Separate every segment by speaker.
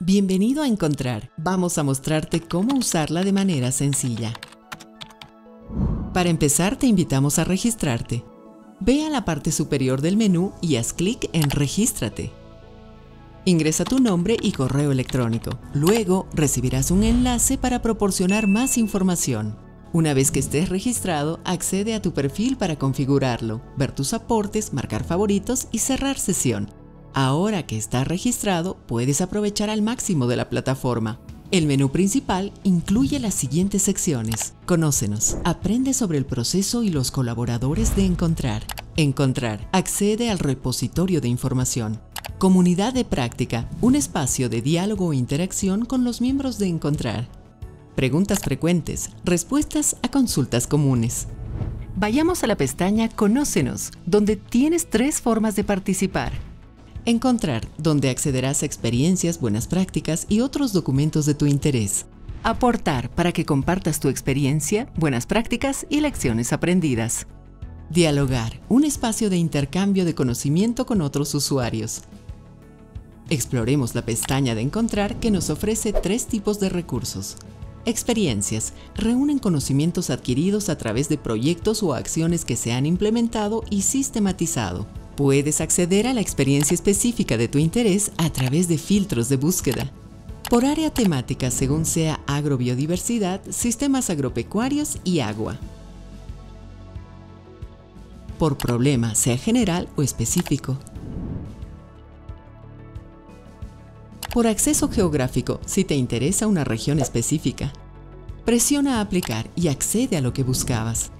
Speaker 1: Bienvenido a Encontrar. Vamos a mostrarte cómo usarla de manera sencilla. Para empezar, te invitamos a registrarte. Ve a la parte superior del menú y haz clic en Regístrate. Ingresa tu nombre y correo electrónico. Luego recibirás un enlace para proporcionar más información. Una vez que estés registrado, accede a tu perfil para configurarlo, ver tus aportes, marcar favoritos y cerrar sesión. Ahora que estás registrado, puedes aprovechar al máximo de la plataforma. El menú principal incluye las siguientes secciones. Conócenos. Aprende sobre el proceso y los colaboradores de Encontrar. Encontrar. Accede al repositorio de información. Comunidad de práctica. Un espacio de diálogo e interacción con los miembros de Encontrar. Preguntas frecuentes. Respuestas a consultas comunes. Vayamos a la pestaña Conócenos, donde tienes tres formas de participar. Encontrar, donde accederás a experiencias, buenas prácticas y otros documentos de tu interés. Aportar, para que compartas tu experiencia, buenas prácticas y lecciones aprendidas. Dialogar, un espacio de intercambio de conocimiento con otros usuarios. Exploremos la pestaña de Encontrar que nos ofrece tres tipos de recursos. Experiencias reúnen conocimientos adquiridos a través de proyectos o acciones que se han implementado y sistematizado. Puedes acceder a la experiencia específica de tu interés a través de filtros de búsqueda. Por área temática según sea agrobiodiversidad, sistemas agropecuarios y agua. Por problema, sea general o específico. Por acceso geográfico, si te interesa una región específica. Presiona Aplicar y accede a lo que buscabas.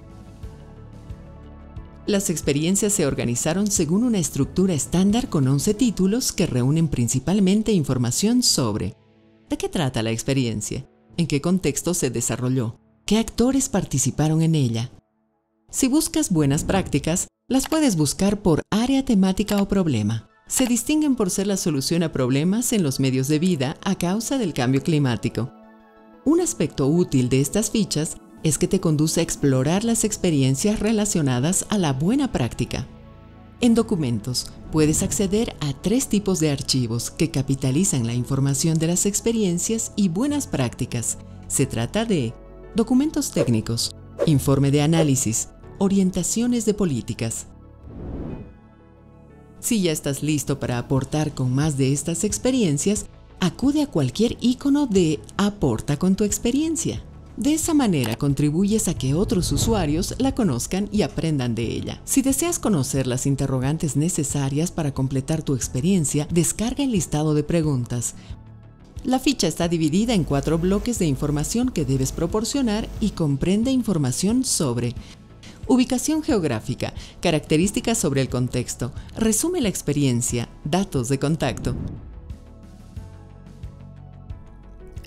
Speaker 1: Las experiencias se organizaron según una estructura estándar con 11 títulos que reúnen principalmente información sobre ¿De qué trata la experiencia? ¿En qué contexto se desarrolló? ¿Qué actores participaron en ella? Si buscas buenas prácticas, las puedes buscar por área temática o problema. Se distinguen por ser la solución a problemas en los medios de vida a causa del cambio climático. Un aspecto útil de estas fichas es que te conduce a explorar las experiencias relacionadas a la buena práctica. En documentos, puedes acceder a tres tipos de archivos que capitalizan la información de las experiencias y buenas prácticas. Se trata de documentos técnicos, informe de análisis, orientaciones de políticas. Si ya estás listo para aportar con más de estas experiencias, acude a cualquier icono de Aporta con tu experiencia. De esa manera contribuyes a que otros usuarios la conozcan y aprendan de ella. Si deseas conocer las interrogantes necesarias para completar tu experiencia, descarga el listado de preguntas. La ficha está dividida en cuatro bloques de información que debes proporcionar y comprende información sobre Ubicación geográfica, características sobre el contexto, resume la experiencia, datos de contacto.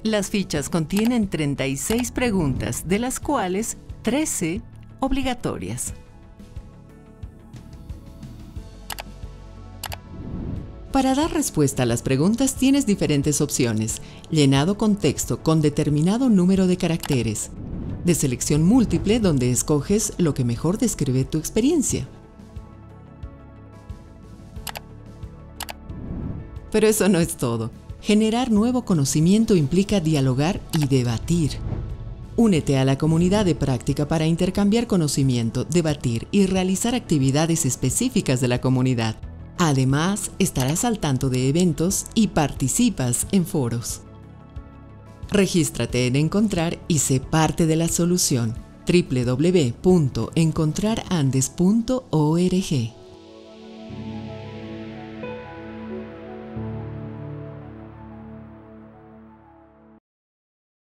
Speaker 1: Las fichas contienen 36 preguntas, de las cuales 13 obligatorias. Para dar respuesta a las preguntas tienes diferentes opciones. Llenado con texto con determinado número de caracteres. De selección múltiple donde escoges lo que mejor describe tu experiencia. Pero eso no es todo. Generar nuevo conocimiento implica dialogar y debatir. Únete a la comunidad de práctica para intercambiar conocimiento, debatir y realizar actividades específicas de la comunidad. Además, estarás al tanto de eventos y participas en foros. Regístrate en Encontrar y sé parte de la solución www.encontrarandes.org.